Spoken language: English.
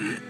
Mm-hmm.